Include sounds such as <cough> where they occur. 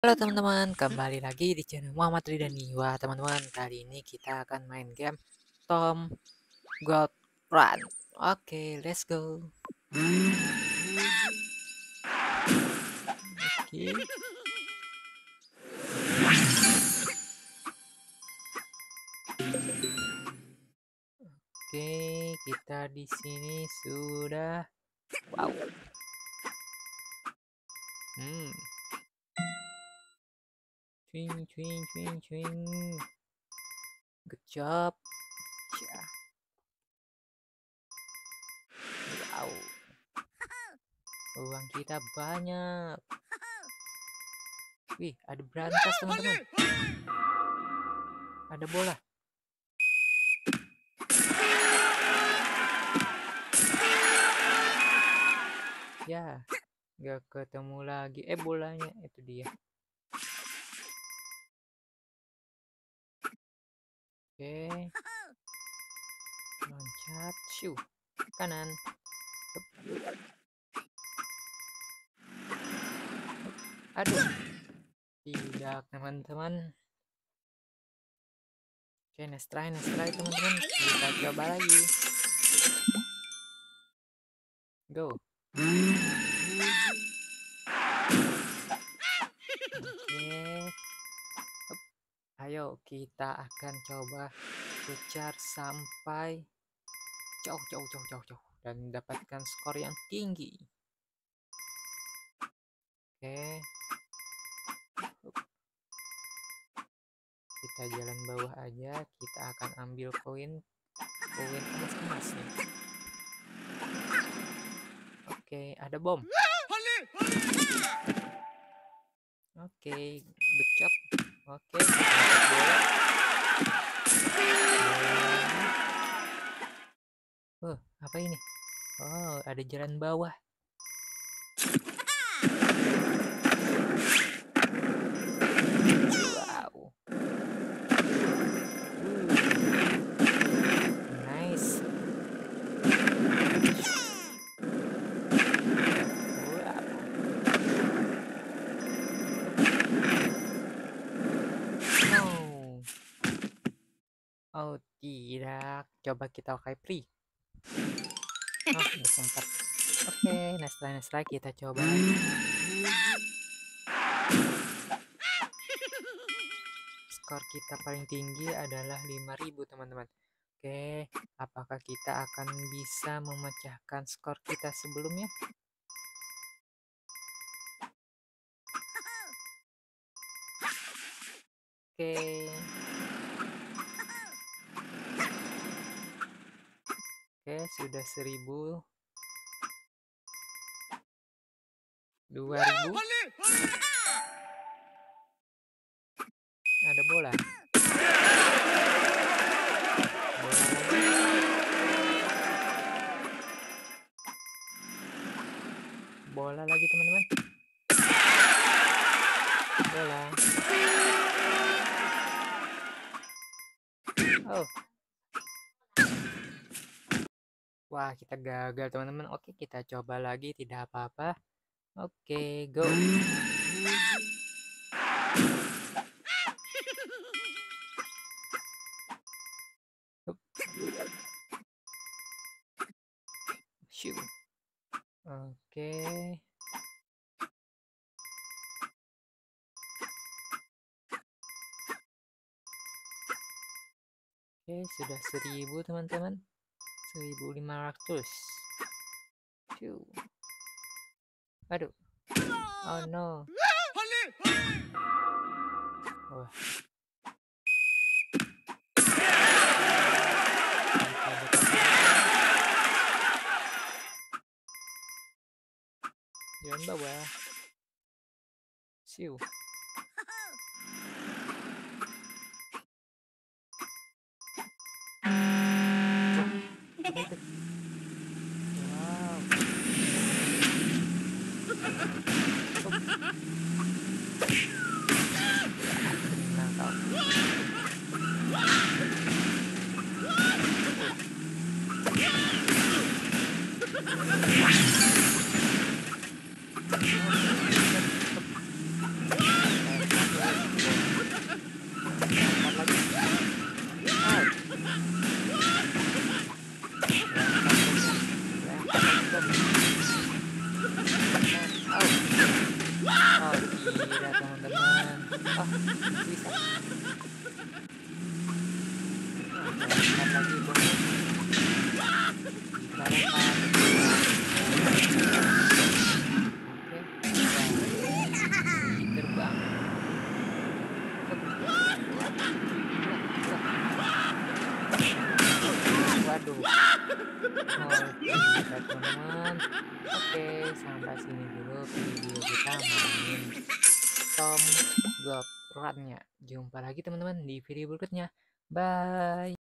Halo teman-teman, kembali lagi di channel Muhammad Ridani. Wah teman-teman, kali ini kita akan main game Tom God Run. Oke, let's go. Oke. Oke, kita di sini sudah wow. Hmm. Swing, swing, swing, swing. Good job. Ya. Wow. Uang kita banyak. Wih, ada berantas teman-teman. Ada bola. Ya, nggak ketemu lagi. Eh, bolanya itu dia. Oke. Loncat, shu. Kanan. Aduh. Tidak, teman-teman. Oke, next try, next try, teman-teman. Kita coba lagi. Go. Kita akan coba kejar sampai jauh jauh jauh jauh jauh dan mendapatkan skor yang tinggi. Oke. Kita jalan bawah aja, kita akan ambil koin koin emas-emasnya. Oke, ada bom. Oke, good job. Oke, Oh, apa ini? Oh, ada jalan bawah. Oh tidak, coba kita pakai pri. Oh, udah sempat. Oke, okay, next try, next try kita coba. Skor kita paling tinggi adalah 5000 teman-teman. Oke, okay, apakah kita akan bisa memecahkan skor kita sebelumnya? Oke. Okay. Oke, sudah seribu. Dua ribu. Ada bola. Bola lagi. Bola lagi, teman-teman. Bola. Oh, Wah, kita gagal teman-teman. Oke, kita coba lagi, tidak apa-apa. Oke, go. Oke. Oke, sudah seribu teman-teman. 1500 Ciu. Aduh. Oh no. Wah. Jangan bawah Siu wow. <laughs> oke sampai sini dulu video kita main Tom God Run nya jumpa lagi teman-teman di video berikutnya. Bye